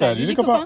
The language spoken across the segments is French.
Salut, les copains.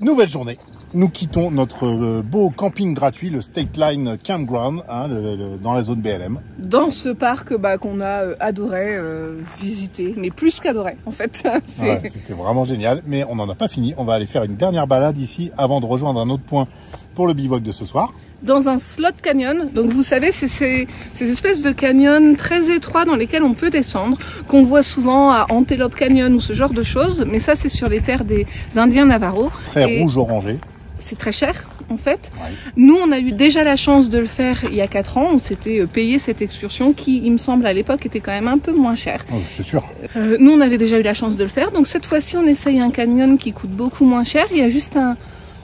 Nouvelle journée. Nous quittons notre euh, beau camping gratuit, le State Line Campground, hein, le- le- dans la zone BLM. Dans ce parc bah, qu'on a euh, adoré euh, visiter, mais plus qu'adoré en fait. Ouais, C'était vraiment génial, mais on n'en a pas fini. On va aller faire une dernière balade ici avant de rejoindre un autre point pour le bivouac de ce soir. Dans un slot canyon, donc vous savez, c'est ces, ces espèces de canyons très étroits dans lesquels on peut descendre, qu'on voit souvent à Antelope Canyon ou ce genre de choses, mais ça c'est sur les terres des Indiens Navarro. Très Et- rouge orangé. C'est très cher en fait. Ouais. Nous, on a eu déjà la chance de le faire il y a 4 ans. On s'était euh, payé cette excursion qui, il me semble, à l'époque était quand même un peu moins chère. Oh, c'est sûr. Euh, nous, on avait déjà eu la chance de le faire. Donc cette fois-ci, on essaye un canyon qui coûte beaucoup moins cher. Il y a juste un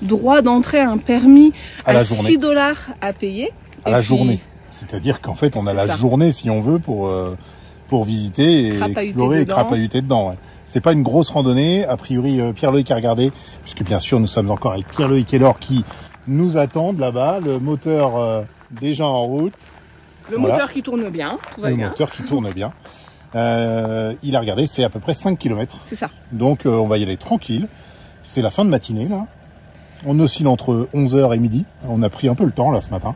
droit d'entrée, un permis À à, la journée. 6 dollars à payer. À la puis, journée. C'est-à-dire qu'en fait, on a la ça. journée si on veut pour euh, pour visiter et Crapahuter explorer et crapahuter dedans. Ouais. C'est pas une grosse randonnée. A priori, euh, Pierre-Loïc a regardé, puisque bien sûr, nous sommes encore avec Pierre-Loïc et Laure qui nous attendent là-bas. Le moteur euh, déjà en route. Le Voilà. moteur qui tourne bien, tout va le bien. moteur qui tourne bien. Euh, il a regardé, c'est à peu près 5 km. C'est ça. Donc euh, on va y aller tranquille. C'est la fin de matinée là. On oscille entre 11h et midi. On a pris un peu le temps là ce matin.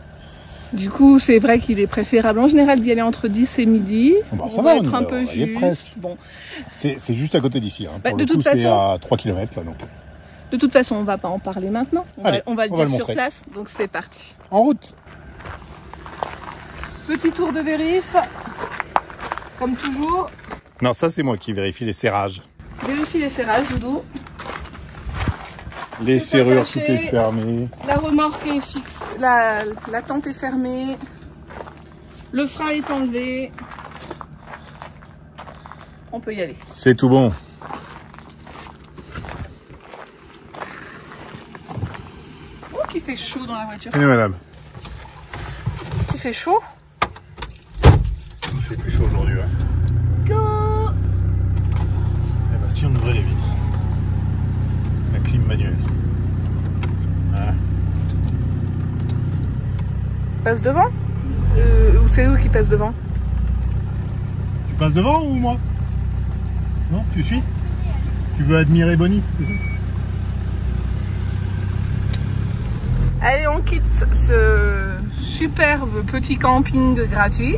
Du coup, c'est vrai qu'il est préférable en général d'y aller entre 10 et midi. Bon, bah, on ça va être un peu juste. Bon, C'est c'est juste à côté d'ici. Hein. Bah, de coup, toute c'est façon- à 3 km là donc. de toute façon, on va pas en parler maintenant. On, Allez, va, on va le on va dire le sur place. Donc c'est parti. En route. Petit tour de vérif. Comme toujours, Non, ça c'est moi qui vérifie les serrages. vérifie les serrages, Doudou. Les serrures, attaché. tout est fermé. La remorque est fixe, la, la tente est fermée, le frein est enlevé. On peut y aller. C'est tout bon. Oh, qui fait chaud dans la voiture. Oui, madame. Qui fait chaud? Il fait plus chaud aujourd'hui. Go Eh ben, si on ouvrait les vitres. La clim manuelle. Passe devant euh, Ou c'est eux qui passent devant Tu passes devant ou moi Non, tu suis Tu veux admirer Bonnie Allez, on quitte ce superbe petit camping gratuit.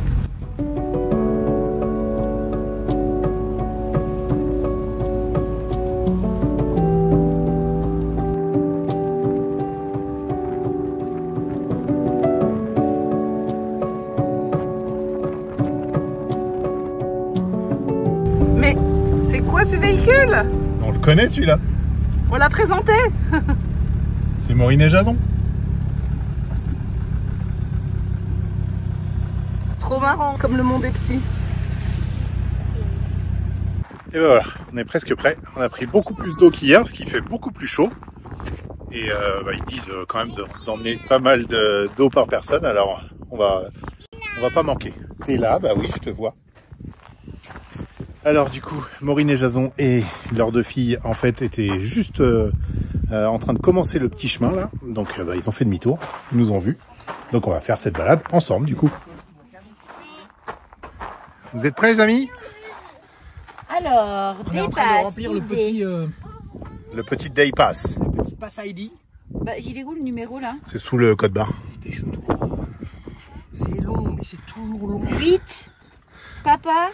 Véhicule On le connaît celui-là. On l'a présenté C'est Maureen et Jason. Trop marrant, comme le monde est petit. Et ben voilà, on est presque prêt. On a pris beaucoup plus d'eau qu'hier parce qu'il fait beaucoup plus chaud. Et euh, bah, ils disent euh, quand même de- d'emmener pas mal de- d'eau par personne. Alors on va, on va pas manquer. Et là, bah oui, je te vois. Alors du coup, Maureen et Jason et leurs deux filles en fait étaient juste euh, euh, en train de commencer le petit chemin là. Donc euh, bah, ils ont fait demi-tour, ils nous ont vus. Donc on va faire cette balade ensemble du coup. Vous êtes prêts les amis? Alors, On est en train dépasse, de remplir le idée. petit, euh, Le petit day pass. le petit pass ID. Bah, il est où le numéro là? C'est sous le code barre. Dépêche-toi. C'est long, mais c'est toujours long. 8 Papa?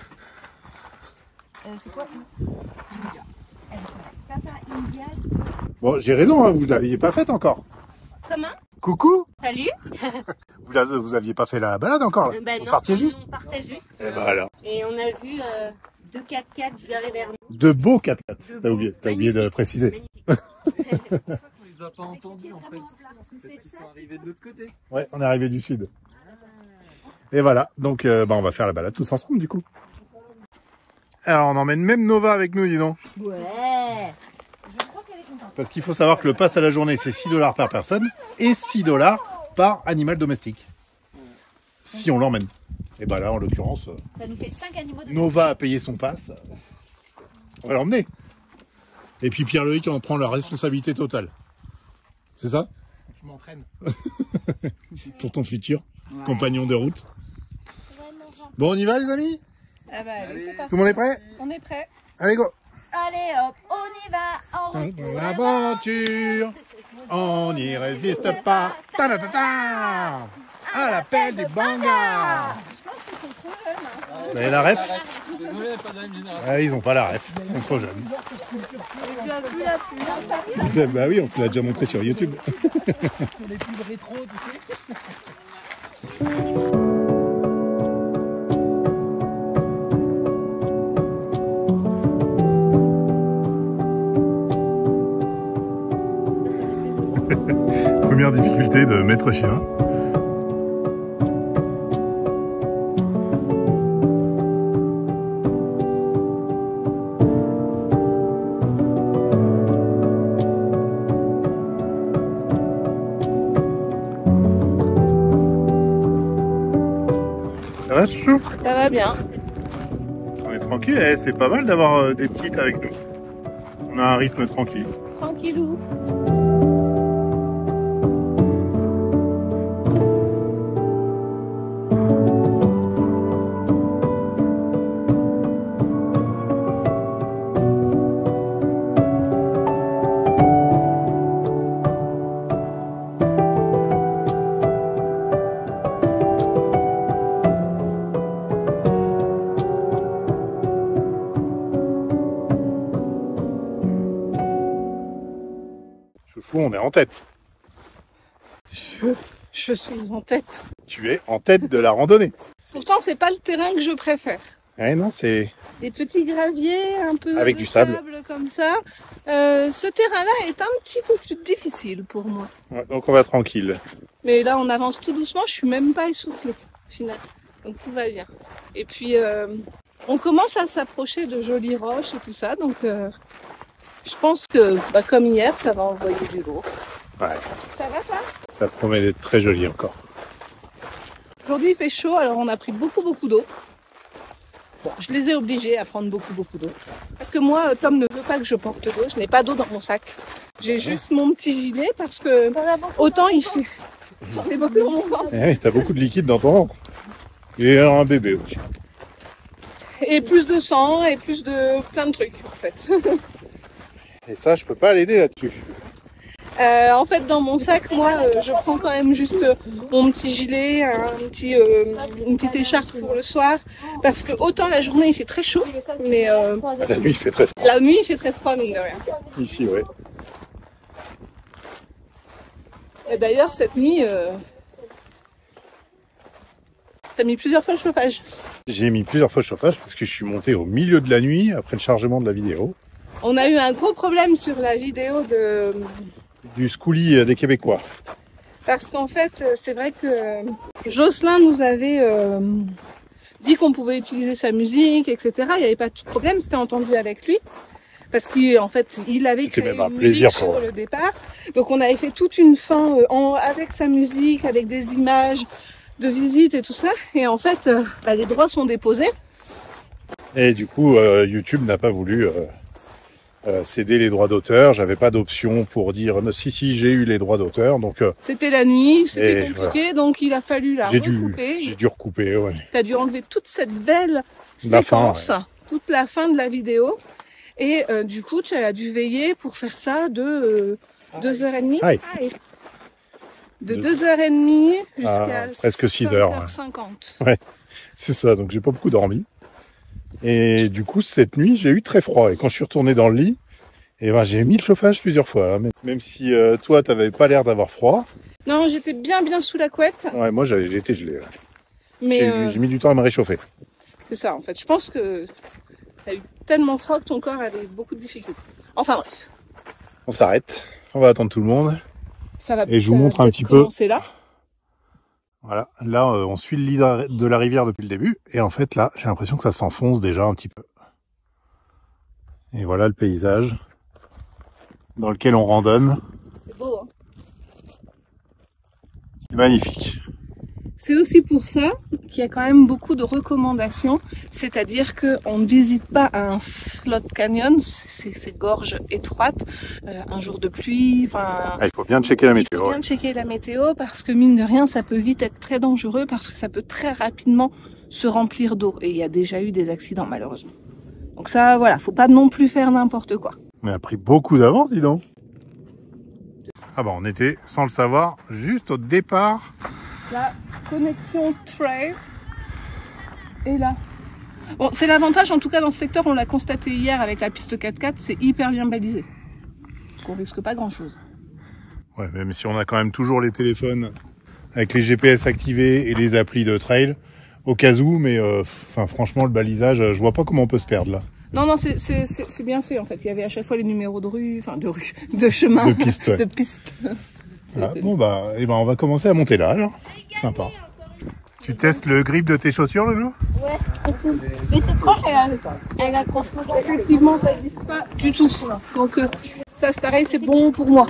C'est quoi India. Euh. Papa India. Bon, j'ai raison, hein, vous l'aviez pas faite encore. Comment Coucou Salut vous, la- vous aviez pas fait la balade encore là Euh, ben Vous non, partiez on juste partait juste. Eh ben alors. Et on a vu euh, deux 4x4 se garer vers nous. De beaux 4x4. De T'as oublié, t'as oublié de préciser. magnifiques. C'est pour ça qu'on les a pas entendus en fait. Parce qu'ils sont arrivés de l'autre côté. Ouais, on est arrivé du sud. Et voilà, donc euh, bah, on va faire la balade tous ensemble du coup. Alors on emmène même Nova avec nous, dis donc. Ouais Je crois qu'elle est contente. Parce qu'il faut savoir que le pass à la journée c'est 6 dollars par personne et 6 dollars par animal domestique. Si on l'emmène. Et bah là en l'occurrence, euh, Ça nous fait 5 animaux de Nova a payé son pass. On va l'emmener. Et puis Pierre-Loïc en prend la responsabilité totale. C'est ça? Je m'entraîne. Pour ton futur compagnon de route. Bon, on y va les amis? Ah bah allez, c'est parti. Tout le monde est prêt On est prêt. Allez, go Allez hop, on y va. En route pour L'aventure, on n'y résiste pas. Ta-da-ta-ta À l'appel du banga. Vous avez la ref Désolé, pas de la même génération. ah, Ils ont pas la ref, ils sont trop jeunes. Tu as vu la pluie Bah oui, on te l'a déjà montré sur YouTube. Sur les pubs rétro, tu sais. Première difficulté de maître chien. Ça va, chouchou? Ça va bien. On est tranquille, eh, c'est pas mal d'avoir euh, des petites avec nous. On a un rythme tranquille. On est en tête. Je suis en tête. Tu es en tête de la randonnée. Pourtant, c'est pas le terrain que je préfère. Ouais, non, c'est. Des petits graviers, un peu Avec de du sable. comme ça. Euh, ce terrain-là est un petit peu plus difficile pour moi. Ouais, donc on va tranquille. Mais là, on avance tout doucement. Je suis même pas essoufflée, au final. Donc tout va bien. Et puis, euh, on commence à s'approcher de jolies roches et tout ça. Donc, euh, je pense que, bah, comme hier, ça va envoyer du lourd. Ouais, Ça va, toi? Ça promet d'être très joli encore. Aujourd'hui, il fait chaud, alors on a pris beaucoup, beaucoup d'eau. Bon, je les ai obligés à prendre beaucoup, beaucoup d'eau. Parce que moi, Tom ne veut pas que je porte d'eau. Je n'ai pas d'eau dans mon sac. J'ai juste mon petit gilet parce que autant il fait. J'en ai beaucoup dans mon ventre. Eh t'as beaucoup de liquide dans ton ventre. Et un bébé aussi. Et plus de sang et plus de plein de trucs, en fait. Et ça, je peux pas l'aider là-dessus. Euh, en fait, dans mon sac, moi, euh, je prends quand même juste euh, mon petit gilet, un petit, une petite écharpe pour le soir. Parce que autant la journée, il fait très chaud, mais euh, La nuit, il fait très froid. la nuit, il fait très froid, mine de rien. Ici, ouais. Et d'ailleurs, cette nuit, t'as mis plusieurs fois le chauffage. J'ai mis plusieurs fois le chauffage parce que je suis monté au milieu de la nuit après le chargement de la vidéo. On a eu un gros problème sur la vidéo de... Du schoolie euh, des Québécois. Parce qu'en fait, euh, c'est vrai que euh, Jocelyn nous avait euh, dit qu'on pouvait utiliser sa musique, etc. Il n'y avait pas de problème, c'était entendu avec lui. Parce qu'en fait, il avait créé même un une plaisir musique pour sur le départ. Donc on avait fait toute une fin euh, en- avec sa musique, avec des images de visite et tout ça. Et en fait, euh, bah, les droits sont déposés. Et du coup, euh, YouTube n'a pas voulu euh, céder les droits d'auteur. J'avais pas d'option pour dire si si j'ai eu les droits d'auteur, donc euh, C'était la nuit, c'était compliqué, donc il a fallu la j'ai dû recouper. j'ai dû recouper. Ouais. T'as dû enlever toute cette belle La fin, toute la fin de la vidéo. Et euh, du coup, tu as dû veiller pour faire ça de euh, deux heures et demie. Aïe. Aïe. De De- deux heures et demie jusqu'à presque six heures, ouais. 5h50. C'est ça, donc j'ai pas beaucoup dormi. Et du coup, cette nuit, j'ai eu très froid. Et quand je suis retourné dans le lit, eh ben, j'ai mis le chauffage plusieurs fois. hein. Même- si euh, toi, t'avais pas l'air d'avoir froid. Non, j'étais bien bien sous la couette, Ouais, moi, j'avais, j'étais gelé. ouais. mais J'ai, euh, j'ai mis du temps à me réchauffer. c'est ça en fait. Je pense que t'as eu tellement froid que ton corps avait beaucoup de difficultés. Enfin bref, On s'arrête. On va attendre tout le monde. ça va. Et je vous ça va montre un peut-être petit peu. commencer là. Voilà. Là, euh, on suit le lit de la rivière depuis le début. Et en fait, là, j'ai l'impression que ça s'enfonce déjà un petit peu. Et voilà le paysage dans lequel on randonne. C'est beau. Hein C'est magnifique. C'est aussi pour ça qu'il y a quand même beaucoup de recommandations, c'est-à-dire qu'on ne visite pas un slot canyon, ces gorges étroites, euh, un jour de pluie, enfin... Ah, il faut bien checker la Il météo. faut ouais. bien checker la météo parce que mine de rien, ça peut vite être très dangereux parce que ça peut très rapidement se remplir d'eau. Et il y a déjà eu des accidents malheureusement. Donc ça, voilà, faut pas non plus faire n'importe quoi. On a pris beaucoup d'avance, dis donc. Ah bah on était, sans le savoir, juste au départ. La connexion trail est là. Bon, c'est l'avantage, en tout cas dans ce secteur, on l'a constaté hier avec la piste 4x4, c'est hyper bien balisé. Donc on risque pas grand chose. Ouais, même si on a quand même toujours les téléphones avec les GPS activés et les applis de trail, au cas où, mais euh, enfin franchement le balisage, je vois pas comment on peut se perdre là. Non, non, c'est- c'est c'est- c'est bien fait en fait. Il y avait à chaque fois les numéros de rue, enfin de rue, de chemin, De piste, ouais. de piste. Voilà. Bon bah, eh ben on va commencer à monter là alors. Sympa. Tu testes le grip de tes chaussures le jour Ouais, c'est trop cool. Mais cette tranche, elle, elle accroche pas. Effectivement, ça glisse pas du tout. Donc euh, ça, c'est pareil, c'est bon pour moi.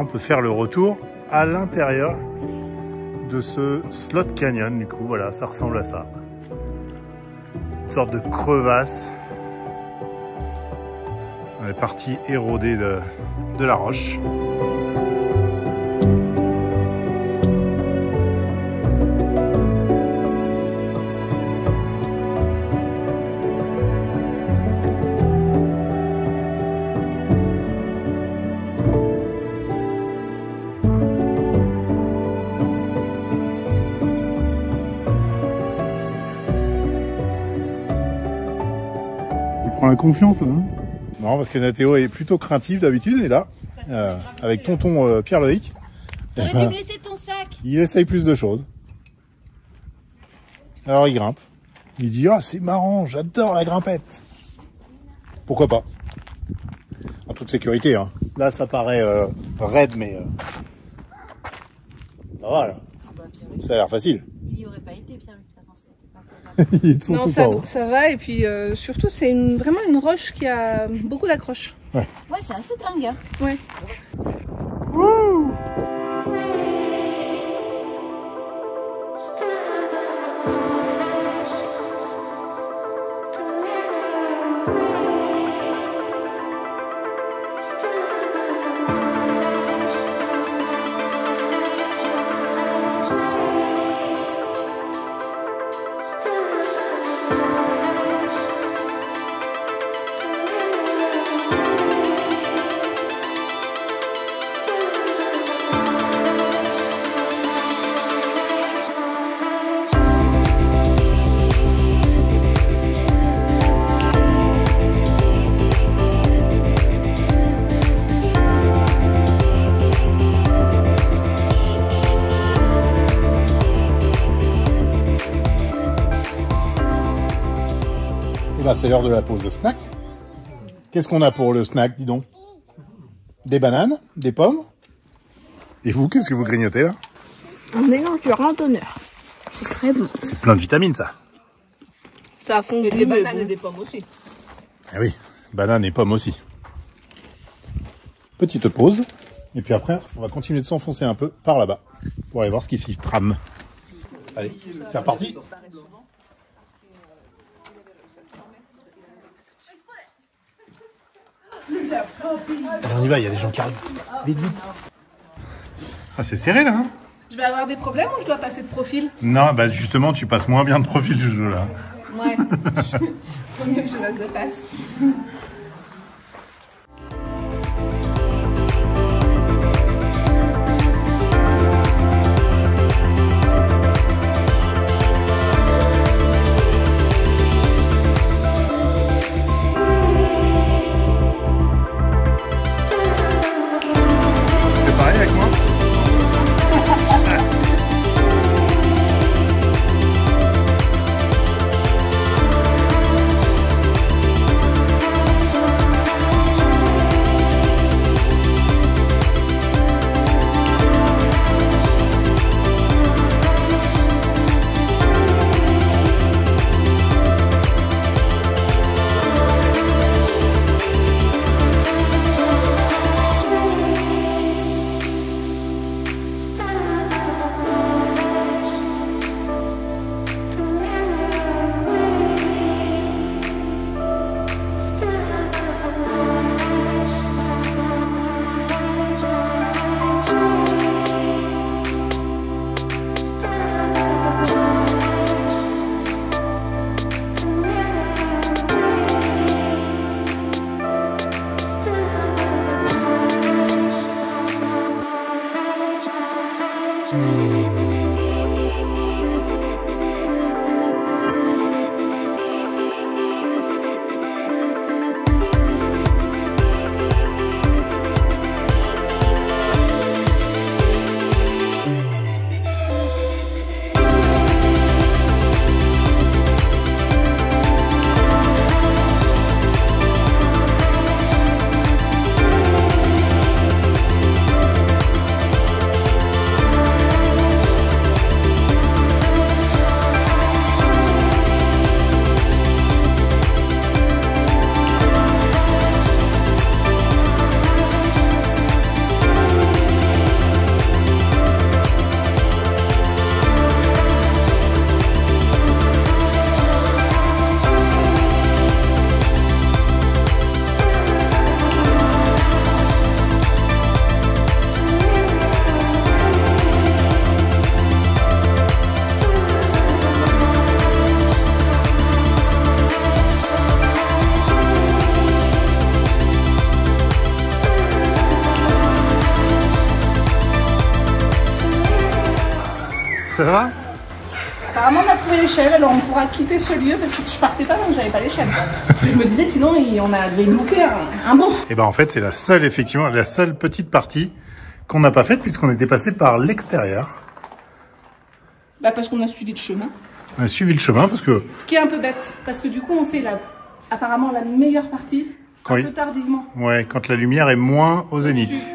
On peut faire le retour à l'intérieur de ce slot canyon. Du coup, voilà, ça ressemble à ça. Une sorte de crevasse. On est parti érodée de, de la roche. Prend la confiance là. Non, parce que Nathéo est plutôt craintif d'habitude, et là, euh, avec tonton euh, Pierre-Loïc, eh T'aurais ben, dû me laisser ton sac. il essaye plus de choses. Alors il grimpe. Il dit Ah, c'est marrant, j'adore la grimpette. Pourquoi pas En toute sécurité. Hein. Là, ça paraît euh, raide, mais. euh, Ça va là. Ça a l'air facile. Il y aurait pas été, Pierre, de toute façon, c'était pas faisable. Ils sont Non, ça, ça va. Et puis euh, surtout, c'est une- vraiment une roche qui a beaucoup d'accroche. Ouais, c'est assez dingue. hein. Ouais. C'est l'heure de la pause de snack. Qu'est-ce qu'on a pour le snack, dis donc? Des bananes, des pommes? Et vous, qu'est-ce que vous grignotez là? Un mélange de randonneur. C'est très bon. C'est plein de vitamines, ça. Ça a fondu, Et des mais bananes bon. et des pommes aussi. Ah oui, bananes et pommes aussi. Petite pause. Et puis après, on va continuer de s'enfoncer un peu par là-bas pour aller voir ce qui s'y trame. Allez, c'est reparti. Allez, on y va, il y a des gens qui arrivent. Vite, vite. Ah, c'est serré là, hein Je vais avoir des problèmes ou je dois passer de profil? Non, bah justement, tu passes moins bien de profil du jeu là. Ouais. Vaut mieux que je reste de face. Ça va Apparemment, on a trouvé l'échelle, alors on pourra quitter ce lieu parce que si je partais pas, donc j'avais pas l'échelle. Parce que je me disais que sinon, on avait loupé un, un bon. Et ben en fait, c'est la seule, effectivement, la seule petite partie qu'on n'a pas faite puisqu'on était passé par l'extérieur. Bah, parce qu'on a suivi le chemin. On a suivi le chemin parce que Ce qui est un peu bête, parce que du coup, on fait la, apparemment la meilleure partie Quand un il- peu tardivement. ouais, quand la lumière est moins au zénith.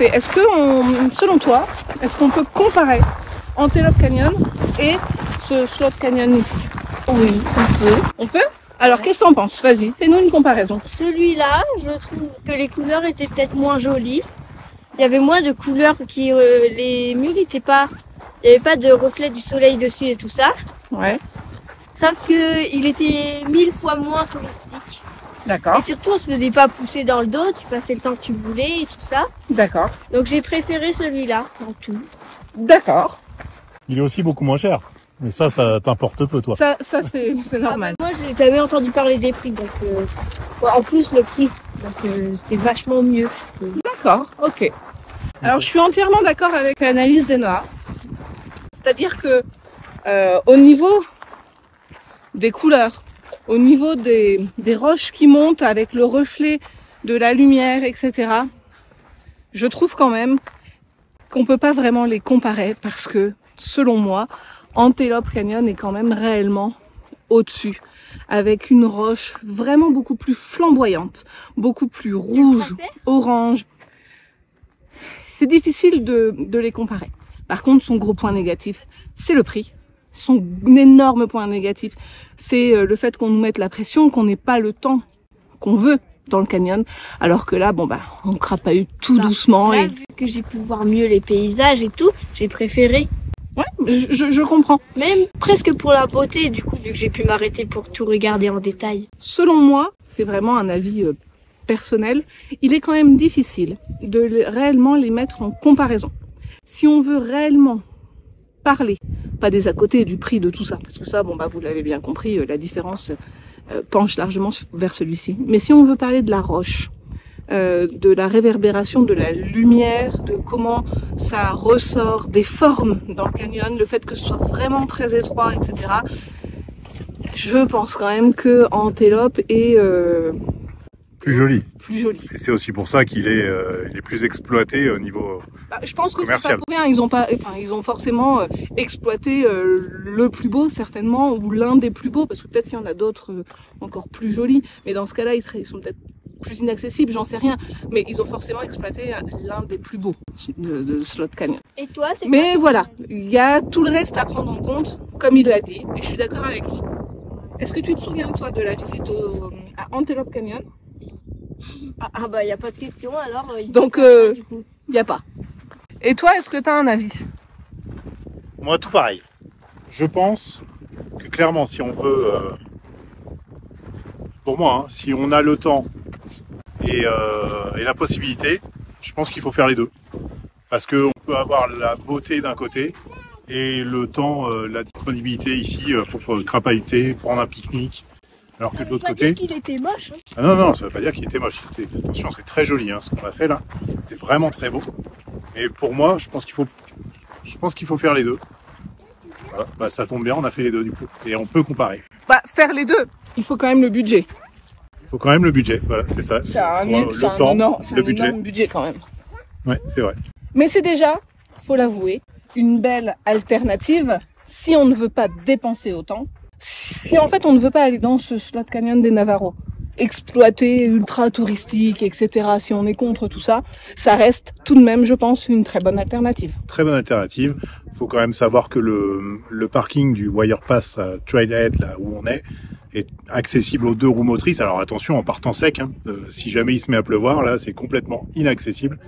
Est-ce que, on- selon toi, est-ce qu'on peut comparer Antelope Canyon et ce Slot Canyon ici Oui, on peut. On peut? Alors, qu'est-ce que t'en penses? Vas-y, fais-nous une comparaison. Celui-là, je trouve que les couleurs étaient peut-être moins jolies. Il y avait moins de couleurs qui euh, les murs étaient pas il n'y avait pas de reflet du soleil dessus et tout ça. Ouais, Sauf que il était mille fois moins touristique. D'accord, Et surtout, on se faisait pas pousser dans le dos, tu passais le temps que tu voulais et tout ça. d'accord, Donc j'ai préféré celui-là en tout. d'accord. Il est aussi beaucoup moins cher. Mais ça, ça t'importe peu, toi. Ça, ça c'est c'est normal. Ah bah, moi, j'ai jamais entendu parler des prix, donc euh, en plus le prix, donc euh, c'est vachement mieux. D'accord, ok. Alors je suis entièrement d'accord avec l'analyse des Noirs. C'est-à-dire que euh, au niveau des couleurs, au niveau des, des roches qui montent avec le reflet de la lumière, etc., je trouve quand même qu'on peut pas vraiment les comparer parce que, selon moi, Antelope Canyon est quand même réellement au-dessus, avec une roche vraiment beaucoup plus flamboyante, beaucoup plus rouge, orange. C'est difficile de, de les comparer. Par contre, son gros point négatif, c'est le prix. Son énorme point négatif, c'est euh, le fait qu'on nous mette la pression, qu'on n'ait pas le temps qu'on veut dans le canyon, alors que là, bon bah, on crapahute tout Bah, doucement. Là, Et... vu que j'ai pu voir mieux les paysages et tout, j'ai préféré. Ouais, je, comprends. Même presque pour la beauté, du coup, vu que j'ai pu m'arrêter pour tout regarder en détail. Selon moi, c'est vraiment un avis euh, personnel, il est quand même difficile de réellement les mettre en comparaison. Si on veut réellement parler, pas des à côté du prix de tout ça, parce que ça, bon bah vous l'avez bien compris, euh, la différence euh, penche largement vers celui-ci. Mais si on veut parler de la roche, euh, de la réverbération de la lumière, de comment ça ressort des formes dans le canyon, le fait que ce soit vraiment très étroit, etc. Je pense quand même que Antelope est Plus joli. plus joli. Et c'est aussi pour ça qu'il est, euh, il est plus exploité au niveau. Bah, je pense que c'est pas pour rien. Ils ont pas, enfin, ils ont forcément euh, exploité euh, le plus beau certainement ou l'un des plus beaux parce que peut-être qu'il y en a d'autres euh, encore plus jolis. Mais dans ce cas-là, ils seraient, ils sont peut-être plus inaccessibles, j'en sais rien. Mais ils ont forcément exploité euh, l'un des plus beaux de, de Slot Canyon. Et toi, c'est Mais quoi voilà, il y a tout le reste à prendre en compte, comme il l'a dit, et je suis d'accord avec lui. Est-ce que tu te souviens toi de la visite au, à Antelope Canyon? Ah, ah bah, il n'y a pas de question alors. euh, il Donc, euh. Il y a pas. Et toi, est-ce que tu as un avis? Moi, tout pareil. Je pense que clairement, si on veut, euh, pour moi, hein, si on a le temps et, euh, et la possibilité, je pense qu'il faut faire les deux. Parce que on peut avoir la beauté d'un côté et le temps, euh, la disponibilité ici euh, pour, pour crapahuter, prendre un pique-nique. Alors que de l'autre Pas côté, dire qu'il était moche. hein. ah non, non, ça veut pas dire qu'il était moche. Attention, c'est très joli hein, ce qu'on a fait là. C'est vraiment très beau. Mais pour moi, je pense qu'il faut, je pense qu'il faut faire les deux. Voilà. Bah, ça tombe bien, on a fait les deux du coup. Et on peut comparer. Bah, faire les deux. Il faut quand même le budget. Il faut quand même le budget. Voilà, c'est ça. C'est un, euh, un temps, énorme, le un budget. énorme budget quand même. Ouais, c'est vrai. Mais c'est déjà, faut l'avouer, une belle alternative si on ne veut pas dépenser autant. Si en fait on ne veut pas aller dans ce slot canyon des Navarros, exploiter ultra touristique, etc. Si on est contre tout ça, ça reste tout de même, je pense, une très bonne alternative. Très bonne alternative. Il faut quand même savoir que le, le parking du Wire Pass à Trailhead, là où on est, est accessible aux deux roues motrices. Alors attention, en partant sec, hein, euh, si jamais il se met à pleuvoir, là, c'est complètement inaccessible.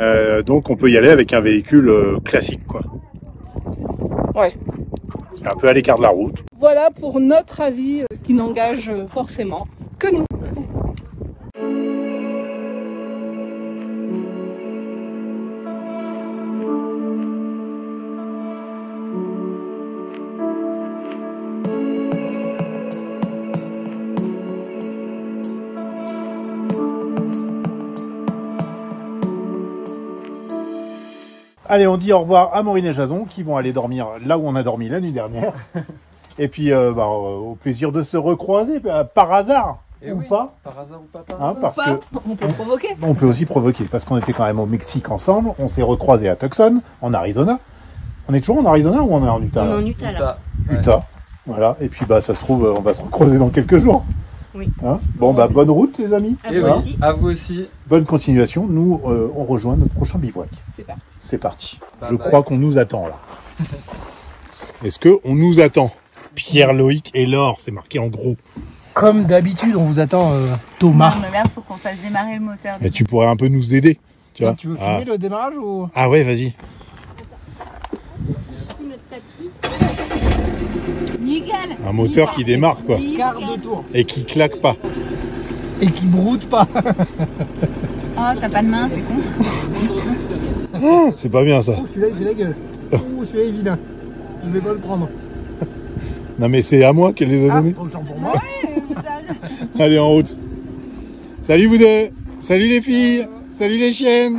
Euh, donc on peut y aller avec un véhicule euh, classique, quoi. Ouais. C'est un peu à l'écart de la route. Voilà pour notre avis euh, qui n'engage euh, forcément que nous. Allez, on dit au revoir à Maureen et Jason qui vont aller dormir là où on a dormi la nuit dernière. Et puis, euh, bah, euh, au plaisir de se recroiser, euh, par hasard, Eh ou oui. pas, Par hasard ou pas par hein, hasard. parce Pas, que on peut provoquer. on peut aussi provoquer, parce qu'on était quand même au Mexique ensemble, on s'est recroisés à Tucson, en Arizona. On est toujours en Arizona ou on est en Utah On est là? En Utah là. Utah. Ouais. Utah. Voilà, et puis bah ça se trouve, on va se recroiser dans quelques jours. Oui. Hein bon bah bonne route les amis, À Et vous Voilà. aussi. À vous aussi. bonne continuation. Nous euh, on rejoint notre prochain bivouac. C'est parti. C'est parti. Bye Je bye. crois qu'on nous attend là. Est-ce que on nous attend? Pierre Loïc et Laure, c'est marqué en gros. Comme d'habitude, on vous attend euh, Thomas. Non, mais là, faut qu'on fasse démarrer le moteur. Mais tu pourrais un peu nous aider, tu vois Tu veux ah. filmer le démarrage ou ah ouais, vas-y. Notre tapis. Nickel Un moteur qui démarre quoi quart de tour et qui claque pas. et qui broute pas Oh, t'as pas de main, c'est con. C'est pas bien ça. Oh, celui-là il fait la gueule. Oh, celui-là il est vilain. Je vais pas le prendre. Non mais c'est à moi qu'elle les a Ah, donnés. autant pour moi. Allez en route. Salut vous deux. Salut les filles. Salut les chiennes.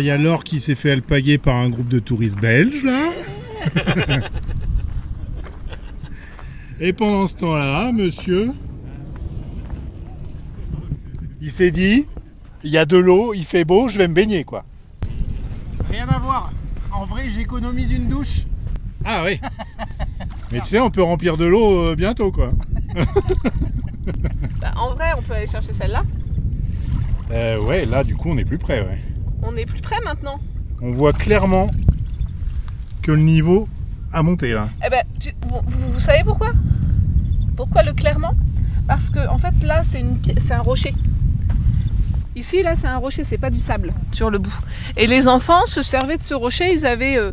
Alors il y a Laure qui s'est fait alpaguer par un groupe de touristes belges là. Et pendant ce temps-là, monsieur, il s'est dit, il y a de l'eau, il fait beau, je vais me baigner quoi. Rien à voir. En vrai, j'économise une douche. Ah oui. Mais tu sais, on peut remplir de l'eau euh, bientôt quoi. Bah, en vrai, on peut aller chercher celle-là. Euh, ouais, là du coup on est plus près. Ouais. On est plus près maintenant. On voit clairement que le niveau a monté là. Eh ben, tu- vous, vous- vous savez pourquoi? Pourquoi le clairement? Parce que en fait là c'est une pi- c'est un rocher. Ici là c'est un rocher, c'est pas du sable sur le bout. Et les enfants se servaient de ce rocher, ils avaient euh,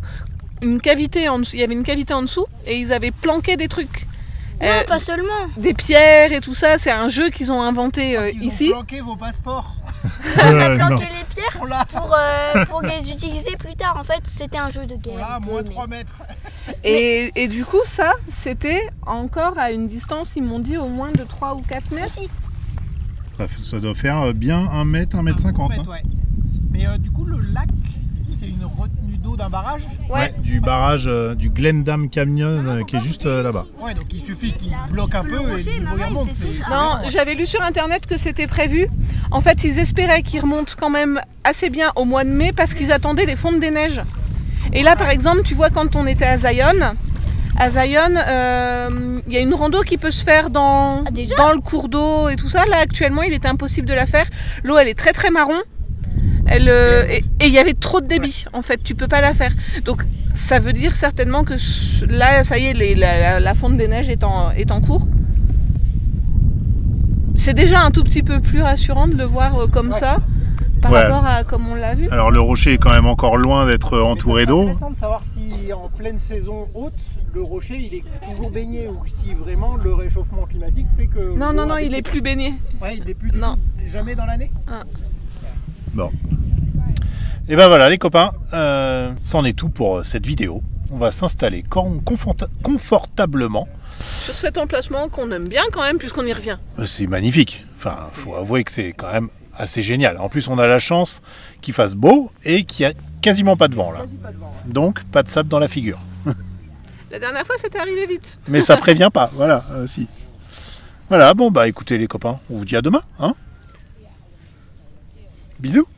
une cavité en dessous, il y avait une cavité en dessous et ils avaient planqué des trucs. Non, Euh, pas seulement. des pierres et tout ça, c'est un jeu qu'ils ont inventé euh, Ils ici. ont planqué vos passeports. Euh, non. Planquer les pierres Ils sont là. pour, euh, pour les utiliser plus tard. En fait, c'était un jeu de Ils guerre. là, moins mais- 3 mètres. Et, et du coup ça c'était encore à une distance, ils m'ont dit au moins de 3 ou 4 mètres. Aussi. Ça, doit faire bien 1 mètre, 1 mètre Un bon 50. mètre, ouais. Mais euh, du coup, le lac, c'est une retenue d'eau d'un barrage Ouais. du barrage euh, du Glendam Canyon euh, qui est juste euh, là-bas. Ouais, donc il suffit qu'il bloque un peu et le niveau il remonte. Non, j'avais lu sur internet que c'était prévu. En fait, ils espéraient qu'ils remontent quand même assez bien au mois de mai parce qu'ils attendaient les fontes des neiges. Et là, par exemple, tu vois, quand on était à Zion, à Zion, euh, il y a une rando qui peut se faire dans, Ah, dans le cours d'eau et tout ça. Là, actuellement, il était impossible de la faire. L'eau, elle est très très marron. Elle, euh, et il y avait trop de débit, en fait, tu peux pas la faire. Donc, ça veut dire certainement que là, ça y est, les- la, la- la fonte des neiges est en, est en cours. C'est déjà un tout petit peu plus rassurant de le voir euh, comme ça par Ouais. rapport à comme on l'a vu. Alors le rocher est quand même encore loin d'être entouré C'est d'eau. intéressant de savoir si en pleine saison haute, le rocher il est toujours baigné ou si vraiment le réchauffement climatique fait que. Non, non, non, il est plus baigné. Ouais, il est plus Non. jamais dans l'année? Et ben voilà les copains, euh, c'en est tout pour euh, cette vidéo. On va s'installer con- conforta- confortablement. Sur cet emplacement qu'on aime bien quand même, puisqu'on y revient. Euh, C'est magnifique. Enfin, faut avouer que c'est quand même assez génial. En plus, on a la chance qu'il fasse beau et qu'il y a quasiment pas de vent là. Donc, pas de sable dans la figure. La dernière fois, c'était arrivé vite. Mais ça prévient pas. Voilà, euh, si. Voilà, bon bah écoutez les copains, on vous dit à demain, hein Bisous